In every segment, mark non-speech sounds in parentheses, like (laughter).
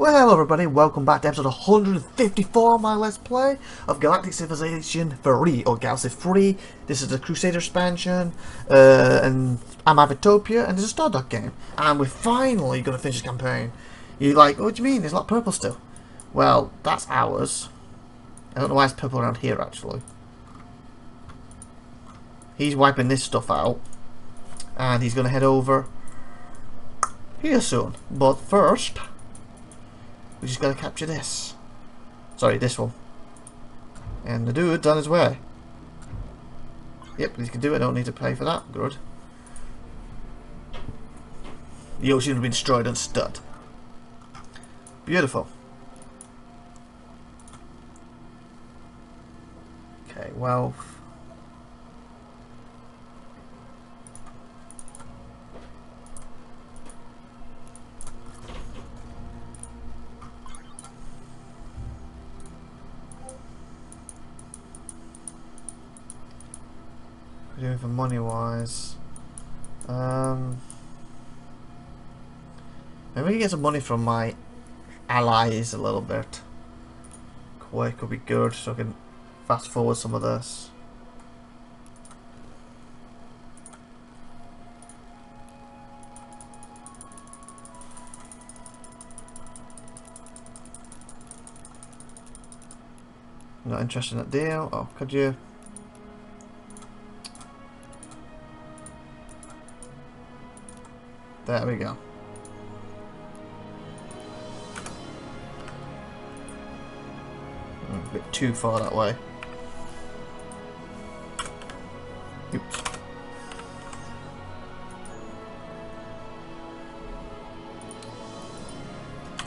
Well, hello everybody, welcome back to episode 154 of my Let's Play of Galactic Civilization 3, or GalCiv 3. This is the Crusader expansion, uh, and I'm IVATOPIA, and it's a Stardock game. And we're finally going to finish the campaign. You're like, what do you mean, there's a lot of purple still? Well, that's ours. I don't know why it's purple around here, actually. He's wiping this stuff out, and he's going to head over here soon. But first... We just gotta capture this. Sorry, this one. And the dude's on his way. Yep, he can do it. I don't need to pay for that. Good. The ocean has been destroyed and stud. Beautiful. Okay, well... doing for money wise? Um, maybe we can get some money from my allies a little bit. Kuwait could be good, so I can fast forward some of this. Not interested in that deal. Oh, could you? There we go. A bit too far that way. Oops.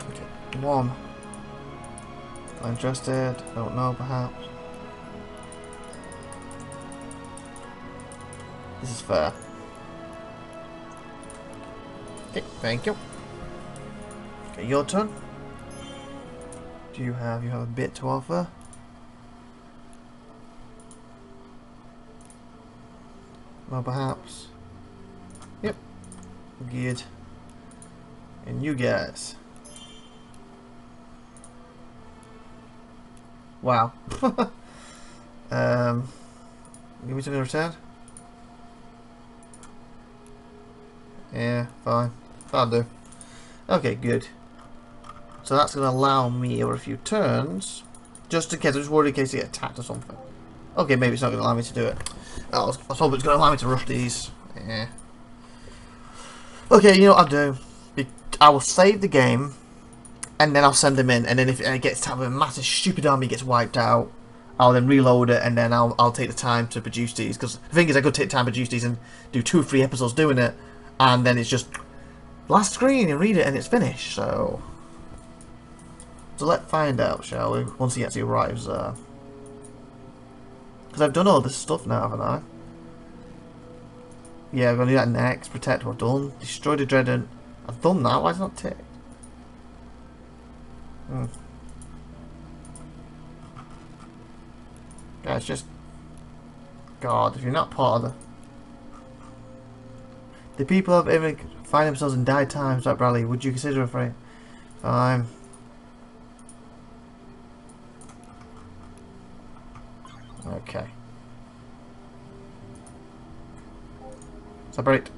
Okay, one. Not interested. Don't know, perhaps. This is fair. Okay, thank you. Okay, your turn. Do you have you have a bit to offer? Well, perhaps. Yep. Good. And you guys. Wow. (laughs) um, give me something in return. Yeah, fine. That'll do. Okay, good. So that's going to allow me over a few turns. Just in case, I'm just worried in case I get attacked or something. Okay, maybe it's not going to allow me to do it. I was, I was hoping it's going to allow me to rush these. Yeah. Okay, you know what I'll do? I will save the game, and then I'll send them in, and then if it gets attacked with a massive stupid army gets wiped out, I'll then reload it, and then I'll, I'll take the time to produce these. Because the thing is, I could take time to produce these and do two or three episodes doing it, and then it's just last screen and read it and it's finished so. So let's find out shall we once he actually arrives there. Because I've done all this stuff now haven't I? Yeah we're going to do that next protect what done. Destroy the dreadnought I've done that why is it not ticked? Hmm. guys just God if you're not part of the the people of ever find themselves in dire times like Bradley, would you consider a friend? Fine. Okay. Separate.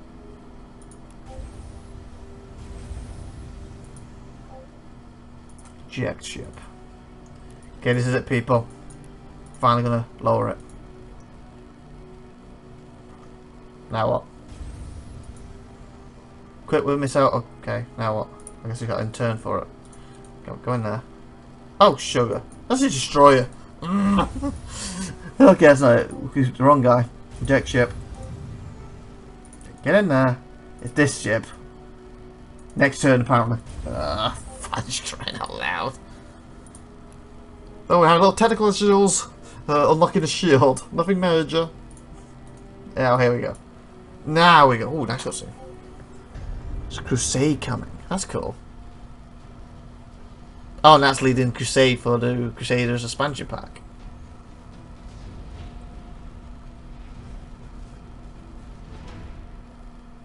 Eject ship. Okay, this is it, people. Finally gonna lower it. Now what? Quit miss out. Okay, now what? I guess we got in turn for it. Go, go in there. Oh, sugar. That's a destroyer. (laughs) okay, that's not it. The wrong guy. Eject ship. Get in there. It's this ship. Next turn, apparently. Ah, (laughs) uh, just trying out loud. Oh, we have a little technical issues. Uh, unlocking the shield. Nothing major. Yeah, oh, here we go. Now we go. Oh, nice cutscene. There's a crusade coming. That's cool. Oh, and that's leading crusade for the Crusaders expansion pack.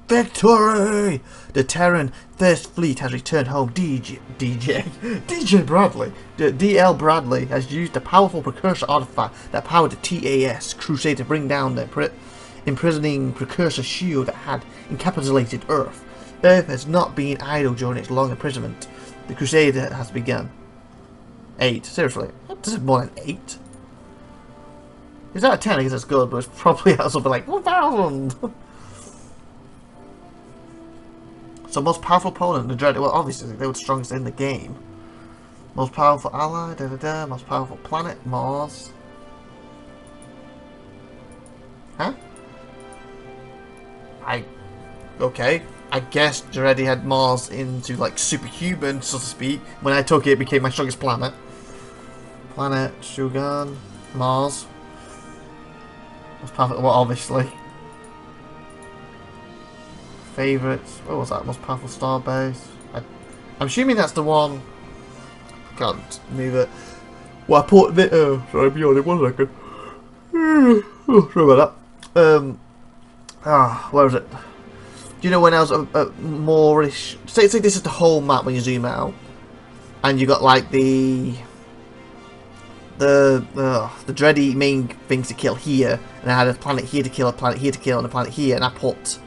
Victory! The Terran First Fleet has returned home. DJ, DJ, (laughs) DJ Bradley, the DL Bradley has used a powerful precursor artifact that powered the TAS Crusade to bring down the imprisoning precursor shield that had encapsulated Earth. Earth has not been idle during its long imprisonment. The Crusade has begun. Eight. Seriously. This is more than eight. Is that a 10? I guess that's good, but it's probably (laughs) at something like 1,000! so most powerful opponent, the Dread, well obviously they were the strongest in the game. Most powerful ally, da da da, most powerful planet, Mars. Huh? I... Okay. I guess Jaretti had Mars into like superhuman, so to speak. When I took it, it became my strongest planet. Planet, Shogun, Mars. Most powerful, well, obviously. Favorites. What was that? Most powerful star base. I, am assuming that's the one. Can't move it. Well, I put the. Oh, sorry, be on one second. Oh, (sighs) sorry about that. Um. Ah, where is it? Do you know when I was a, a moreish? Say, say this is the whole map when you zoom out, and you got like the the uh, the dready main things to kill here, and I had a planet here to kill, a planet here to kill, and a planet here, and I put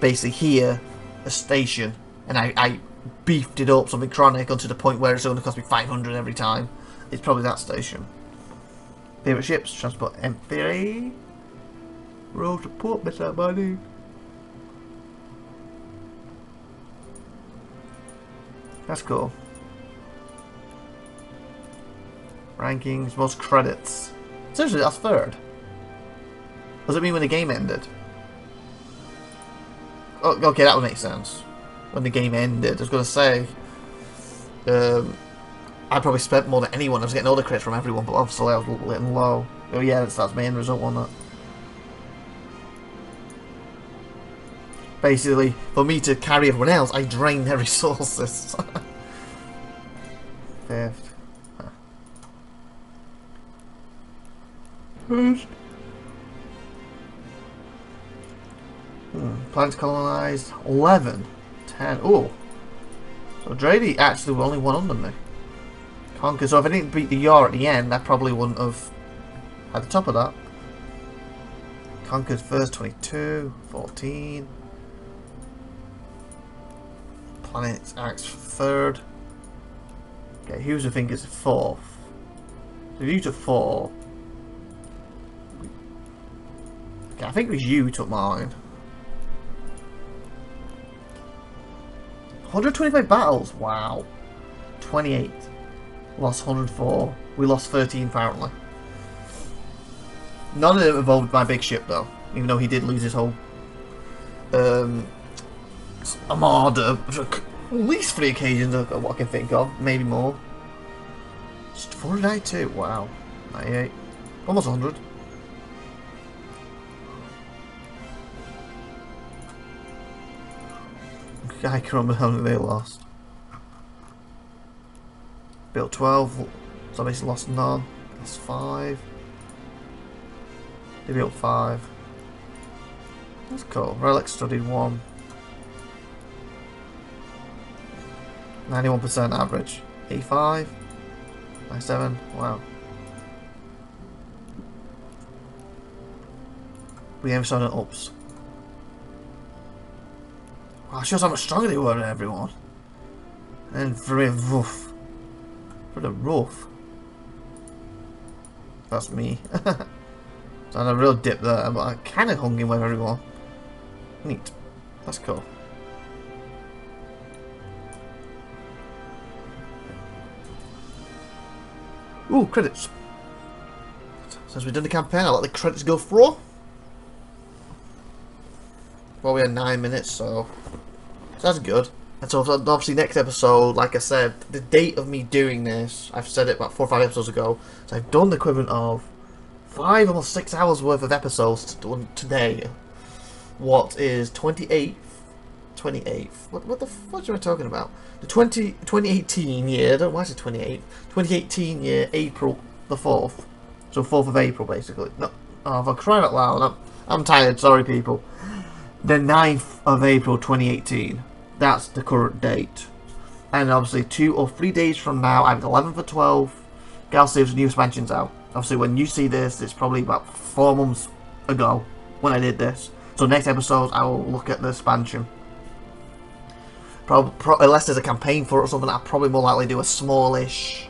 basically here a station, and I, I beefed it up something chronic onto the point where it's going to cost me 500 every time. It's probably that station. Favorite ships, transport M3. Road support, miss that buddy. That's cool. Rankings, most credits. Seriously, that's third. Does it mean when the game ended? Oh, okay, that would make sense. When the game ended, I was going to say... Um, I probably spent more than anyone. I was getting all the credits from everyone, but obviously I was getting low. Oh yeah, that's, that's my end result on that. Basically, for me to carry everyone else, I drain their (laughs) resources. Fifth. Hmm. Planets colonized 11. 10. Oh. So Drady actually only one under me. Conquer. So if I didn't beat the Yor at the end, I probably wouldn't have had the top of that. Conquered first 22, 14. Planets acts third. Okay, who's the thing is fourth. So you took four, Okay, I think it was you took mine. 125 battles? Wow. 28. Lost 104. We lost 13 apparently. None of them involved my big ship though. Even though he did lose his whole um, armada. At least three occasions of what I can think of. Maybe more. Just 492. Wow. 98. Almost 100. I can remember how many they lost. Built 12, so basically lost none. That's 5. They built 5. That's cool. Relic studied 1. 91% average. 85. 97. Wow. We have started ups. Wow, shows how much stronger they were than everyone. And very rough. The rough. That's me. so (laughs) I had a real dip there, but I kind of hung in with everyone. Neat. That's cool. Ooh, credits. Since we've done the campaign, I'll let the credits go through. Well, we had nine minutes, so, that's good. And so, obviously, next episode, like I said, the date of me doing this, I've said it about four or five episodes ago, so I've done the equivalent of five, almost six hours worth of episodes today. What is 28th? 28th. What, what the fuck am I talking about? The 20, 2018 year, don't, why is it 28th? 2018 year, April the 4th. So 4th of April, basically. No, oh, I cry out loud, I'm, I'm tired, sorry people. the 9th of April 2018. That's the current date. And obviously, two or three days from now, I'm 11th or 12th, GalCiv's new expansion's out. Obviously, when you see this, it's probably about four months ago when I did this. So next episode, I will look at the expansion. Pro unless there's a campaign for it or something, I'd probably more likely do a smallish,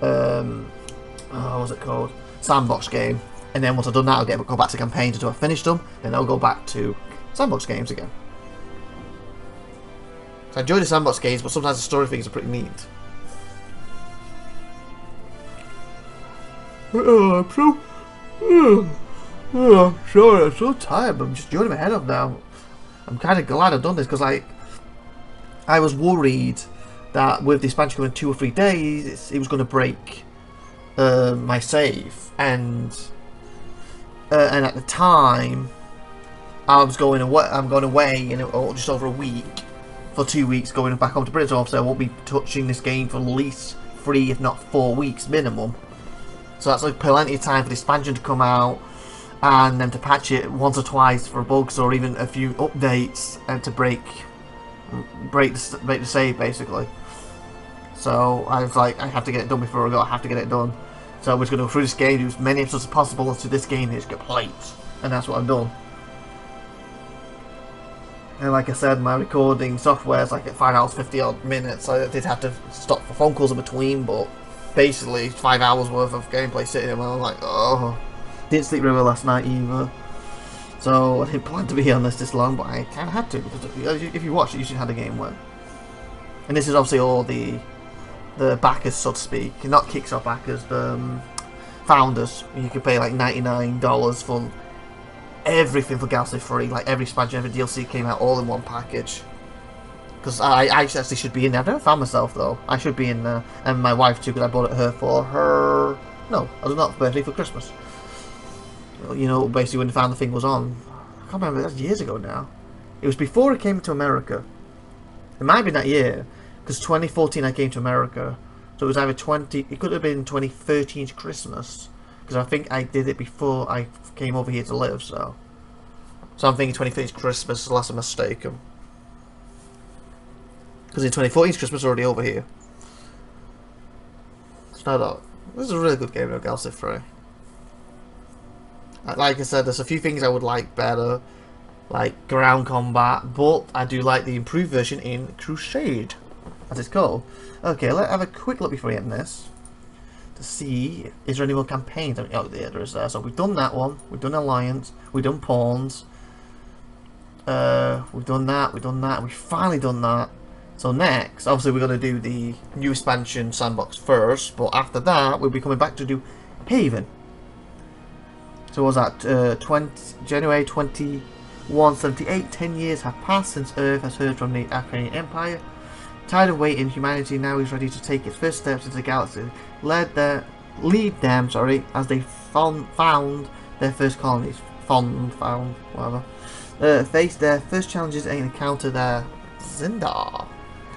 um, oh, what's it called? Sandbox game. And then once I've done that, I'll get, go back to campaigns until I've finished them. Then I'll go back to sandbox games again. So I enjoy the sandbox games, but sometimes the story things are pretty neat. Oh, I'm so... Oh, oh, I'm sorry, I'm so tired, but I'm just joining my head up now. I'm kind of glad I've done this, because, like, I was worried that with the expansion coming in two or three days, it was going to break uh, my save. And uh, and at the time, I was going away. I'm going away in just over a week for two weeks, going back home to Britain. So I won't be touching this game for at least three, if not four weeks minimum. So that's like plenty of time for the expansion to come out and then to patch it once or twice for bugs or even a few updates and to break break the, the save basically. So I was like, I have to get it done before I go. I have to get it done. So we're just going to go through this game, do as many episodes as possible until this game is complete. And that's what I've done. And like I said, my recording software is like at 5 hours 50 odd minutes. I did have to stop for phone calls in between, but basically 5 hours worth of gameplay sitting there. And I'm like, oh. Didn't sleep really well last night either. So I didn't plan to be on this this long, but I kind of had to because if you watch it, you should have the game win. And this is obviously all the the backers, so to speak, not Kickstarter backers, the um, founders. You can pay like ninety nine dollars for everything for GalCiv 3, like every expansion, every DLC came out all in one package. Because I, I actually should be in there. I've never found myself though. I should be in there, and my wife too, because I bought it her for her. No, I was not for birthday for Christmas you know, basically when the found the thing was on. I can't remember, that's years ago now. It was before it came to America. It might have been that year, because 2014 I came to America. So it was either 20, it could have been 2013 Christmas, because I think I did it before I came over here to live, so. So I'm thinking 2013 Christmas, unless I'm mistaken. Because in 2014 Christmas already over here. So no, this is a really good game, though, GalCiv 3. Like I said, there's a few things I would like better, like ground combat, but I do like the improved version in Crusade, as it's called. Okay, let's have a quick look before we end this to see is there any more campaigns. Oh, yeah, there is there. So we've done that one. We've done Alliance. We've done Pawns. Uh, we've done that. We've done that. We've finally done that. So next, obviously, we're going to do the new expansion sandbox first, but after that, we'll be coming back to do Haven. So was that uh, 20, January 2178? Ten years have passed since Earth has heard from the Achaemenid Empire. Tired of waiting, humanity now is ready to take its first steps into the galaxy. Led their, lead them, sorry, as they found, found their first colonies. Fond, found, whatever. Uh, face their first challenges and encounter their Zindar.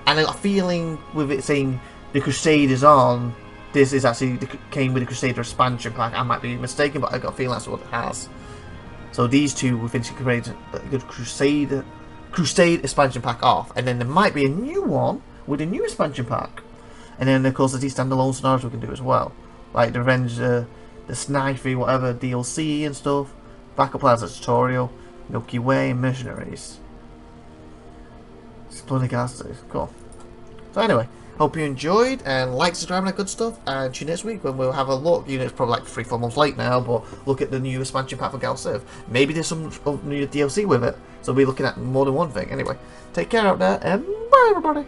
And I got a feeling with it saying the Crusade is on, this is actually the, came with the Crusader expansion pack. I might be mistaken, but I got a feeling that's what it has. So these two we think created a good Crusader Crusade expansion pack off, and then there might be a new one with a new expansion pack, and then of course the standalone scenarios we can do as well, like the Revenge, uh, the Snifey, whatever DLC and stuff, Backup Plaza tutorial, Milky Way, missionaries. Bloody Galaxies, cool. So anyway, Hope you enjoyed and like, subscribe and that good stuff. And tune next week when we'll have a look. You know, it's probably like three, four months late now, but look at the new expansion pack for Galciv. Maybe there's some new DLC with it. So we'll be looking at more than one thing. Anyway, take care out there and bye everybody.